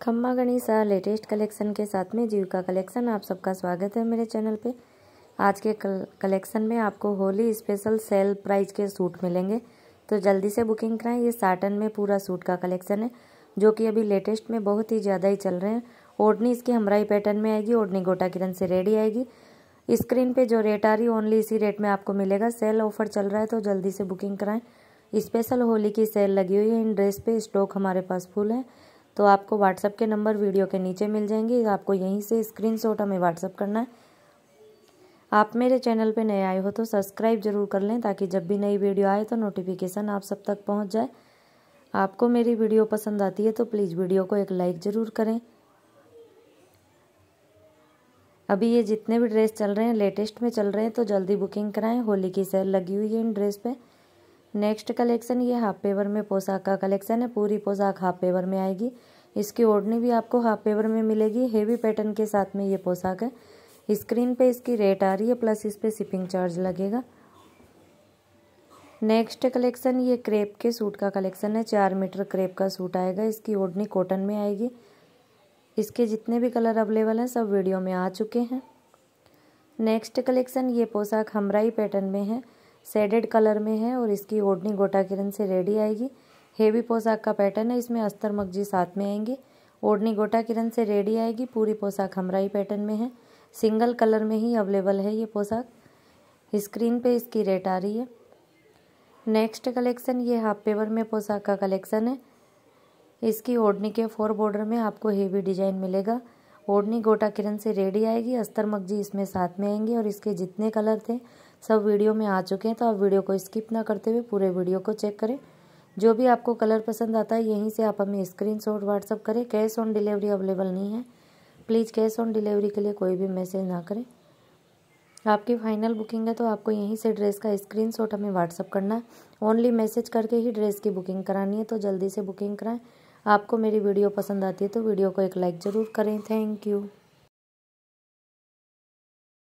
खम्मा गणिसा latest collection के साथ में जीविका कलेक्शन, आप सबका स्वागत है मेरे चैनल पे। आज के कलेक्शन में आपको होली स्पेशल सेल प्राइस के सूट मिलेंगे। तो जल्दी से बुकिंग कराएँ। ये साटन में पूरा सूट का कलेक्शन है, जो कि अभी लेटेस्ट में बहुत ही ज़्यादा ही चल रहे हैं। ओढ़नी इसकी हमराई पैटर्न में आएगी, ओढ़नी गोटा किरण से रेडी आएगी। स्क्रीन पे जो रेट आ रही ओनली इसी रेट में आपको मिलेगा। सेल ऑफ़र चल रहा है तो जल्दी से बुकिंग कराएँ। स्पेशल होली की सेल लगी हुई है, इन ड्रेस पे स्टॉक हमारे पास फुल है। तो आपको व्हाट्सअप के नंबर वीडियो के नीचे मिल जाएँगे। आपको यहीं से स्क्रीनशॉट हमें व्हाट्सअप करना है। आप मेरे चैनल पे नए आए हो तो सब्सक्राइब ज़रूर कर लें ताकि जब भी नई वीडियो आए तो नोटिफिकेशन आप सब तक पहुँच जाए। आपको मेरी वीडियो पसंद आती है तो प्लीज़ वीडियो को एक लाइक ज़रूर करें। अभी ये जितने भी ड्रेस चल रहे हैं लेटेस्ट में चल रहे हैं तो जल्दी बुकिंग कराएँ। होली की सेल लगी हुई है इन ड्रेस पे। नेक्स्ट कलेक्शन ये हाफ़ पेवर में पोशाक का कलेक्शन है, पूरी पोशाक हाफ़ पेवर में आएगी। इसकी ओढ़नी भी आपको हाफ़ पेवर में मिलेगी। हेवी पैटर्न के साथ में ये पोशाक है। स्क्रीन पे इसकी रेट आ रही है प्लस इस पर शिपिंग चार्ज लगेगा। नेक्स्ट कलेक्शन ये क्रेप के सूट का कलेक्शन है। चार मीटर क्रेप का सूट आएगा। इसकी ओढ़नी कॉटन में आएगी। इसके जितने भी कलर अवेलेबल हैं, सब वीडियो में आ चुके हैं। नेक्स्ट कलेक्शन ये पोशाक हमराई पैटर्न में है। सेडेड कलर में है और इसकी ओढ़नी गोटा किरण से रेडी आएगी। हेवी पोशाक का पैटर्न है, इसमें अस्तर मगजी साथ में आएँगे। ओढ़नी गोटा किरण से रेडी आएगी, पूरी पोशाक हमराई पैटर्न में है। सिंगल कलर में ही अवेलेबल है ये पोशाक। स्क्रीन पे इसकी रेट आ रही है। नेक्स्ट कलेक्शन ये हाफ़ पेवर में पोशाक का कलेक्शन है। इसकी ओढ़नी के फोर बॉर्डर में आपको हेवी डिज़ाइन मिलेगा। ओढ़नी गोटा किरण से रेडी आएगी, अस्तर मगजी इसमें साथ में आएँगे और इसके जितने कलर थे सब वीडियो में आ चुके हैं तो आप वीडियो को स्किप ना करते हुए पूरे वीडियो को चेक करें। जो भी आपको कलर पसंद आता है, यहीं से आप हमें स्क्रीन शॉट व्हाट्सअप करें। कैश ऑन डिलीवरी अवेलेबल नहीं है। प्लीज़ कैश ऑन डिलीवरी के लिए कोई भी मैसेज ना करें। आपकी फाइनल बुकिंग है तो आपको यहीं से ड्रेस का स्क्रीन शॉट हमें व्हाट्सअप करना है। ओनली मैसेज करके ही ड्रेस की बुकिंग करानी है तो जल्दी से बुकिंग कराएँ। आपको मेरी वीडियो पसंद आती है तो वीडियो को एक लाइक ज़रूर करें। Thank you.